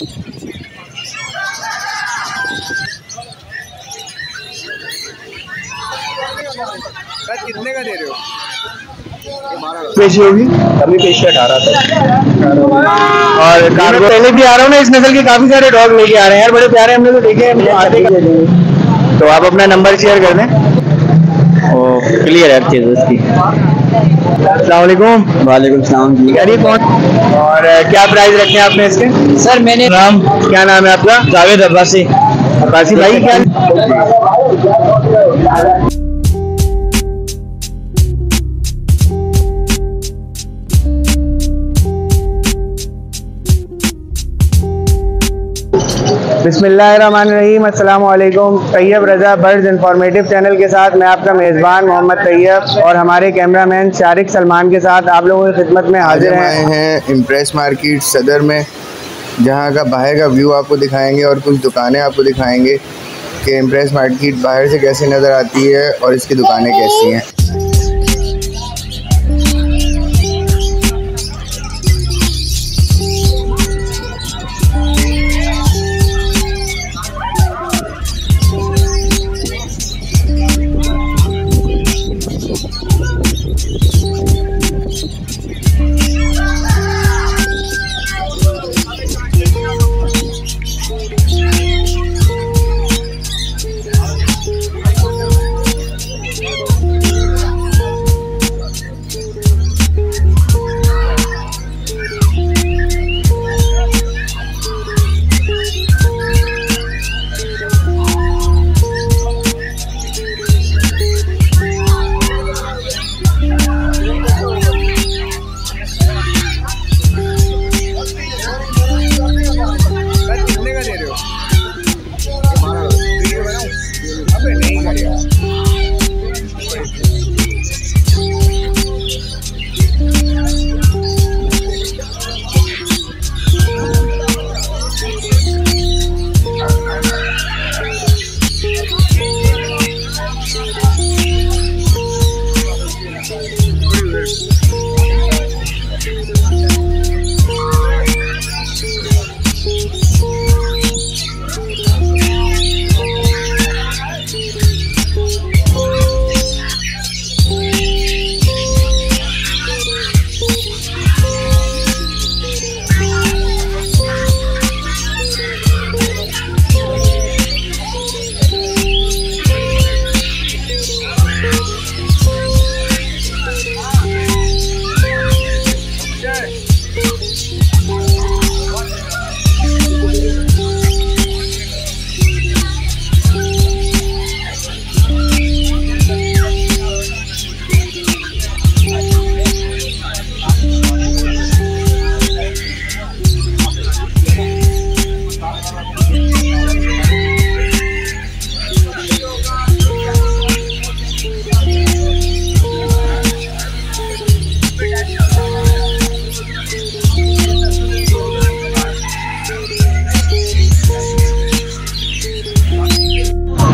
Sir कितने का दे रहे हो? पेशी होगी? कमी पेशी अठारह तक और कार्गो पहले भी आ रहा हूँ ना इस नस्ल के काफ़ी सारे डॉग लेके आ रहे हैं। यार बड़े प्यारे हमने तो देखे हैं आते तो आप अपना नंबर शेयर कर दें। क्लियर है चीज़ उसकी। अलैक्म वालेकुम सलाम जी। अरे ये कौन? और क्या प्राइस रखे हैं आपने इसके? सर मैंने नाम? क्या नाम है आपका? जावेद अब्बासी। अब्बासी भाई क्या वालेकुम Tayyab Raza birds informative channel के साथ मैं आपका मेज़बान मोहम्मद तैयब और हमारे कैमरामैन शारिक सलमान के साथ आप लोगों की खिदमत में हाजिर हैं। आए हैं इम्प्रेस मार्केट सदर में, जहाँ का बाहर का व्यू आपको दिखाएँगे और कुछ दुकानें आपको दिखाएँगे कि इम्प्रेस मार्केट बाहर से कैसे नज़र आती है और इसकी दुकानें कैसी हैं।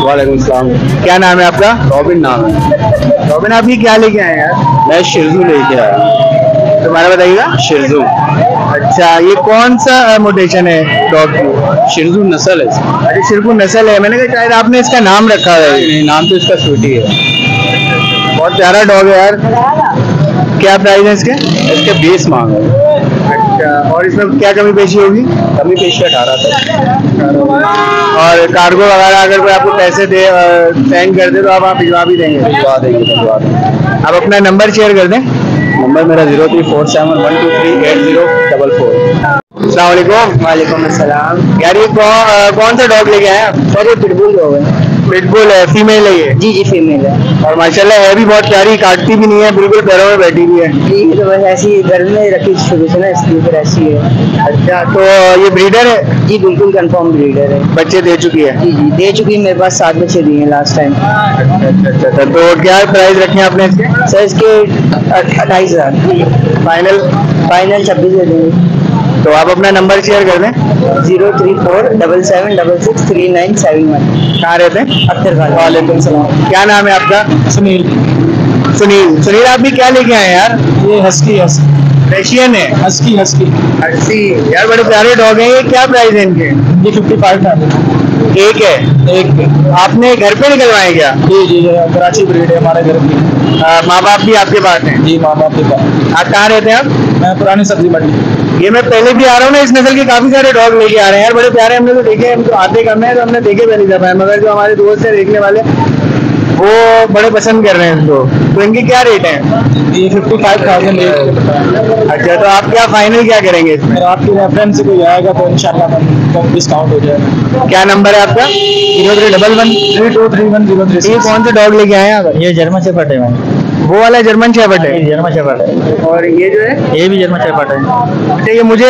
वालेकुम क्या नाम है आपका? रॉबिन नाम। है रॉबिन आप ये क्या लेके आए यार? मैं शिरजू लेके आया तुम्हारा बताइएगा। शिरजू। अच्छा ये कौन सा मोटेशन है डॉग की? शिरजू नस्ल है अरे सिर्फ़ नस्ल है। मैंने कहा शायद आपने इसका नाम रखा है। नहीं, नाम तो इसका स्वीटी है। बहुत प्यारा डॉग है यार। क्या प्राइस है इसके? इसके बीस मांग है। अच्छा और इसमें क्या कमी पेशी होगी? कमी पेशी अठारह तक। और कार्गो वगैरह अगर कोई आपको पैसे दे सेंड कर दे तो आप आप भिजवा भी देंगे। भिजवा देंगे भिजवा देंगे। आप अपना नंबर शेयर कर दें। नंबर मेरा zero three four seven one two three eight zero double four. अलैक्म वालेकुम। अस्सलाम। यार ये कौन सा डॉग लेके आए आप? सर ये पिटबुल हो। पिटबुल है फीमेल है ये? जी जी फीमेल है। और माशाल्लाह है भी बहुत प्यारी काटती भी नहीं है बिल्कुल पैरों में बैठी भी है। ये तो बस ऐसी घर में रखी शुरू से ना इसलिए फिर ऐसी है। अच्छा तो ये ब्रीडर है? जी बिल्कुल कंफर्म ब्रीडर है। बच्चे दे चुकी है? जी जी दे चुकी है मेरे पास सात बच्चे दिए हैं लास्ट टाइम अच्छा अच्छा तो क्या प्राइस रखे आपने इसके? सर इसके अट्ठाईस हज़ार। फाइनल फाइनल छब्बीस दे देंगे। तो आप अपना नंबर शेयर कर दें। Zero three four double seven double six three nine seven one. कहाँ रहते हैं? अख्तर खान वालेकुम सलाम। क्या नाम है आपका? सुनील। सुनील। सुनील आप भी क्या लेके आए यार? ये हस्की हस्की। रशियन है? Husky husky. अस्सी यार बड़े प्यारे डॉग हैं। ये क्या प्राइस है इनके? ये फिफ्टी फाइव था एक है? एक आपने घर पे निकलवाए क्या? जी जी कराची ब्रीड है हमारे घर की माँ बाप भी आपके पास हैं? जी माँ बाप के पास। आप कहाँ रहते हैं आप? मैं पुरानी सब्ज़ी मंडी। ये मैं पहले भी आ रहा हूँ ना इस नस्ल के काफ़ी सारे डॉग लेके आ रहे हैं यार बड़े प्यारे हमने तो देखे हम तो आते कम है तो हमने देखे पहली दफ़ा है मगर जो हमारे दोस्त है देखने वाले वो बड़े पसंद कर रहे हैं इसको तो इनके क्या रेट है? फिफ्टी फाइव थाउज़ेंड अच्छा तो आप क्या फाइनल क्या करेंगे इसमें? आपके रेफरेंस से कोई आएगा तो कम डिस्काउंट हो जाएगा। क्या नंबर है आपका? Zero three double one three two three one zero three कौन से डॉग लेके आए हैं ये जर्मन शेफर्ड है भाई वो वाला जर्मन शेफर्ड है। जर्मन शेफर्ड है। और ये जो है? ये भी जर्मन शेफर्ड है। अच्छा ये मुझे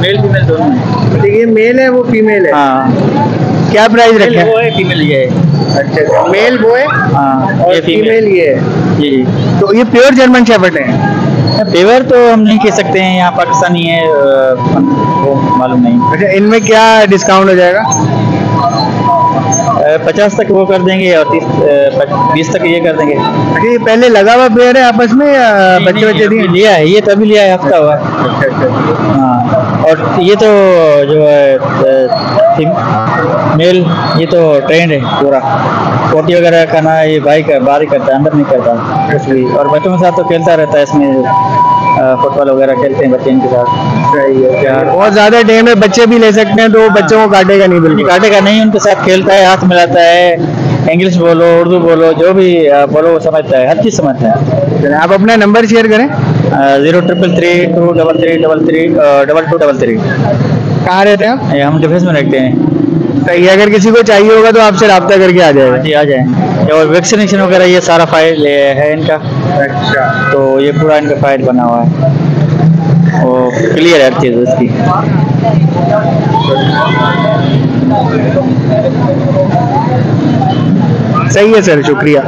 मेल फीमेल दोनों है। अच्छा, ये मेल है वो फीमेल है? हाँ। क्या प्राइस रखे वो हैं है फीमेल ये है। अच्छा मेल वो है? हाँ और ये फीमेल ये है? जी जी। तो ये प्योर जर्मन शेफर्ड है? पेवर तो हम नहीं कह सकते हैं यहाँ पाकिस्तानी है वो मालूम नहीं। अच्छा इनमें क्या डिस्काउंट हो जाएगा? पचास तक वो कर देंगे और तीस बीस तक ये कर देंगे। अच्छा ये पहले लगा हुआ पेयर है आपस में बच्चे बच्चे लिया है ये तभी लिया है हफ़्ता हुआ। है। अच्छा अच्छा। हाँ और ये तो जो है मेल ये तो ट्रेंड है पूरा। पोटी वगैरह का ना ये भाई का बाहर ही करता है अंदर नहीं करता। इसलिए और बच्चों के साथ तो खेलता रहता है इसमें फुटबॉल वगैरह खेलते हैं बच्चे इनके साथ। है यार बहुत ज़्यादा टेम है बच्चे भी ले सकते हैं तो बच्चों को काटेगा नहीं बिल्कुल। काटेगा नहीं उनके साथ खेलता है हाथ मिलाता है इंग्लिश बोलो उर्दू बोलो जो भी बोलो वो समझता है हर चीज़ समझता है। आप अपना नंबर शेयर करें। Zero triple three two double three double three double two double three कहाँ रहते हैं आप? हम डिफेंस में रखते हैं। सही है अगर किसी को चाहिए होगा तो आपसे रब्ता करके आ हाँ जाएगा जी आ जाए। और वैक्सीनेशन वगैरह ये सारा फ़ाइल है इनका। अच्छा। तो ये पूरा इनका फ़ाइल बना हुआ है। क्लियर है चीज़ उसकी। सही है सर शुक्रिया।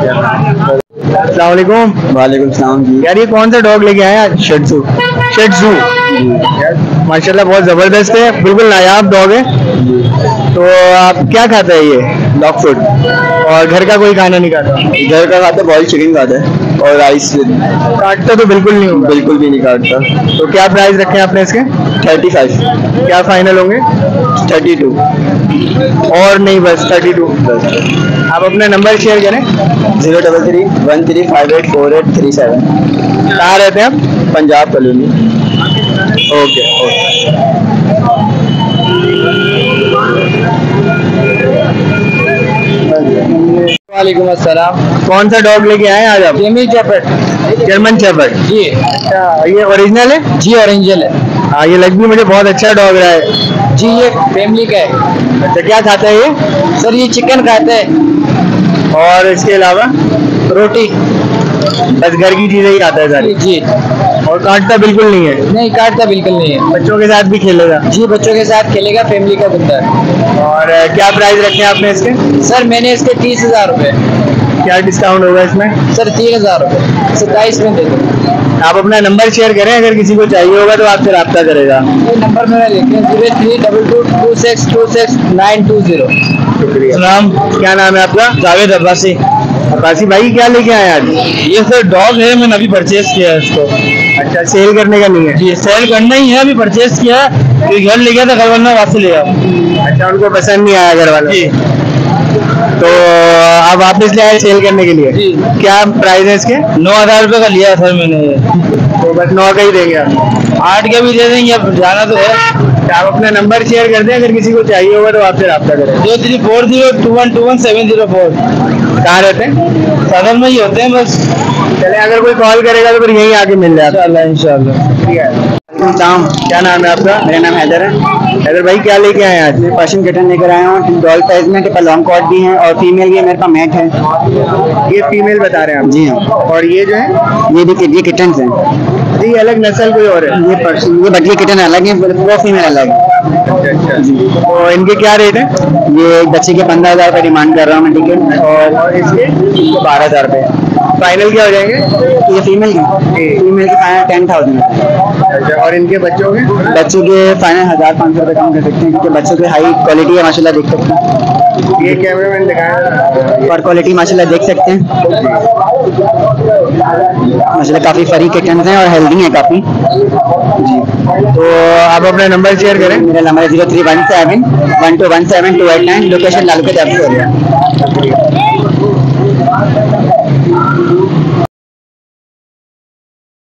अलैक्म वालेकुम। सलाम जी। यार ये कौन सा डॉग लेके आए आज? शेड्सू शेड्सू माशाल्लाह बहुत ज़बरदस्त है बिल्कुल नायाब डॉग है। तो आप क्या खाता है ये? डॉग फ़ूड और घर का कोई खाना नहीं खाता? घर का खाता बॉइल चिकन खाता है। और राइस काटता तो बिल्कुल नहीं होगा। बिल्कुल भी नहीं काटता। तो क्या प्राइस रखे हैं आपने इसके? थर्टी फाइव क्या फाइनल होंगे? थर्टी टू और नहीं बस थर्टी टू बस। आप अपना नंबर शेयर करें। Zero double three one three five eight four eight three seven कहाँ रहते हैं आप? पंजाब कॉलोनी। ओके ओके वालेकुम अस्सलाम। कौन सा डॉग लेके आए आज आप? जेमी शेफर्ड जर्मन शेफर्ड जी। अच्छा ये ओरिजिनल है? जी ओरिजिनल है। हाँ ये लग भी मुझे बहुत अच्छा डॉग रहा है। जी ये फैमिली का है। अच्छा क्या खाता है ये? सर ये चिकन खाता है। और इसके अलावा? रोटी। बस घर की चीज़ें ही खाता है सारी। जी। और काटता बिल्कुल नहीं है। नहीं काटता बिल्कुल नहीं है। बच्चों के साथ भी खेलेगा? जी बच्चों के साथ खेलेगा फैमिली का बंदा। है और क्या प्राइस रखे हैं आपने इसके? सर मैंने इसके तीस हज़ार रुपए। क्या डिस्काउंट होगा इसमें? सर तीन हज़ार रुपए। सत्ताईस में दे दो। आप अपना नंबर शेयर करें अगर किसी को चाहिए होगा तो आपसे रब्ता करेगा। ये नंबर मेरा लिखे zero three double two two six two six nine two zero शुक्रिया। नाम क्या नाम है आपका? जावेद अब्बासी। अब्बासी भाई क्या लेके आए आज? ये सर डॉग है मैंने अभी परचेज किया है इसको। अच्छा सेल करने का नहीं है? जी सेल करना ही है अभी परचेज किया है क्योंकि घर ले गया था घर वाला वापस ले गया अच्छा उनको पसंद नहीं आया घर वाले जी। तो आप वापस ले आए सेल करने के लिए? जी। क्या प्राइस है इसके? नौ हज़ार रुपये का लिया सर मैंने। तो बस नौ का ही देंगे आप आठ का भी दे देंगे अब जाना तो है। तो आप अपना नंबर शेयर कर दें अगर किसी को चाहिए होगा तो आपसे रब्ता करें। दो three four zero two one two one seven zero four कहाँ रहते हैं सदर में ही होते हैं बस। चले अगर कोई कॉल करेगा तो फिर यहीं आके मिल जाता। इंशाल्लाह इंशाल्लाह। शाम क्या नाम है आपका? मेरा नाम हैदर है। हैदर भाई क्या लेके आए आज? मैं पर्शियन कटन लेकर आया हूँ। डॉल साइज़ में लॉन्ग कॉट भी है और फीमेल ये मेरे पास मैट है। ये फीमेल बता रहे हैं आप? जी हाँ। और ये जो है? ये भी ये किटन्स हैं। ये अलग नस्ल कोई और है? ये पर्शियन ये बटली किटन अलग है वो फीमेल अलग है। तो इनके क्या रेट है? ये बच्चे के पंद्रह हज़ार का डिमांड कर रहा हूँ मैं टिकट और इसके बारह हज़ार रुपये फाइनल क्या हो जाएँगे? ये फीमेल की। फीमेल की फाइनल टेन थाउज़ेंड और इनके बच्चों के? बच्चों के फाइनल हज़ार पाँच सौ रुपये कम कर सकते हैं क्योंकि बच्चों की हाई क्वालिटी है माशाल्लाह देख सकते हैं। ये कैमरे मैन दिखाया और क्वालिटी माशाल्लाह देख सकते हैं। माशाल्लाह काफ़ी फरी किटन्स हैं और हेल्दी हैं काफ़ी। जी। तो आप अपना नंबर शेयर करें। मेरा number zero three one seven one two one seven two eight nine location Lalu के दफ्तर Thank you.